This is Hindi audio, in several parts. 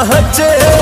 चाहचे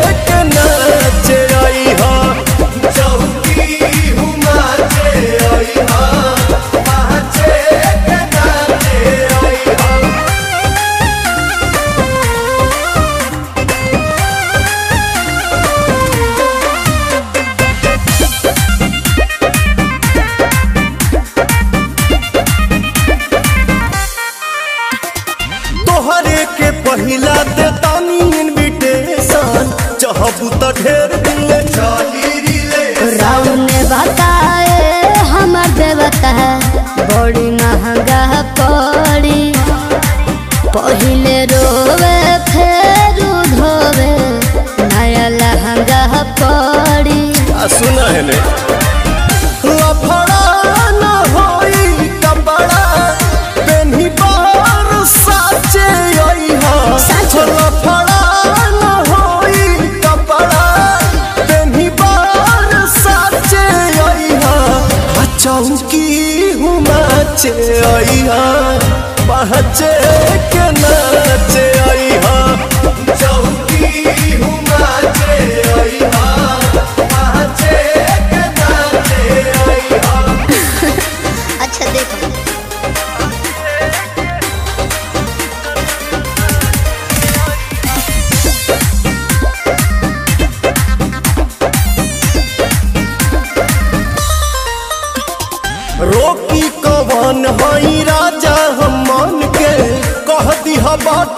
पहचे आई हाँ पहचे बहुत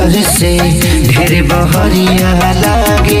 नज़र से ढेर बहरिया लागे।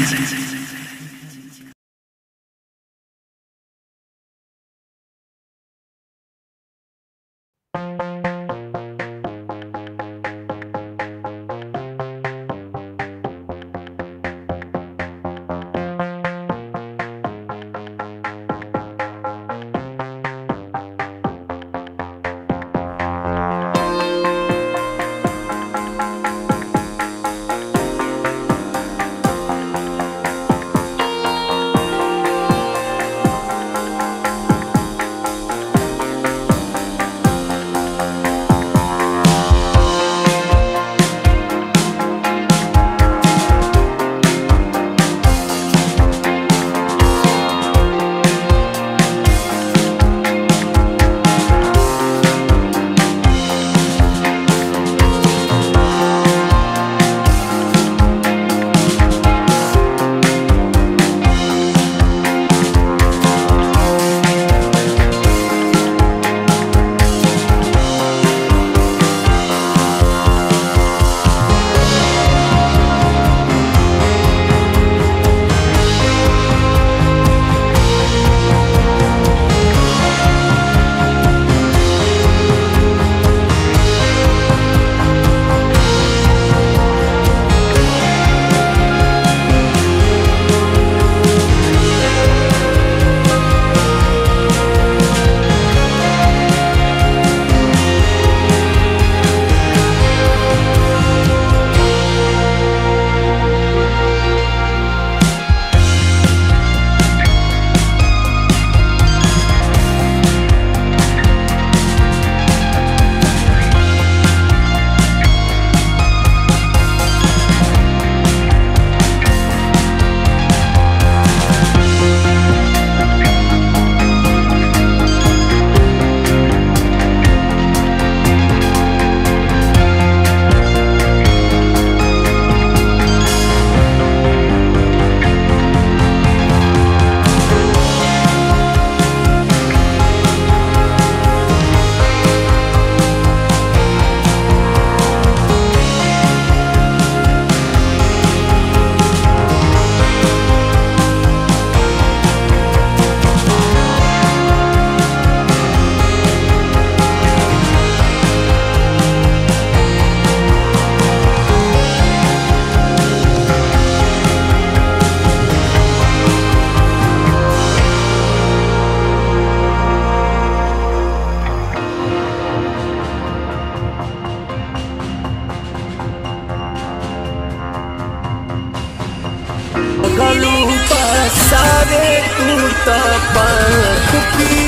टूटता पाख पी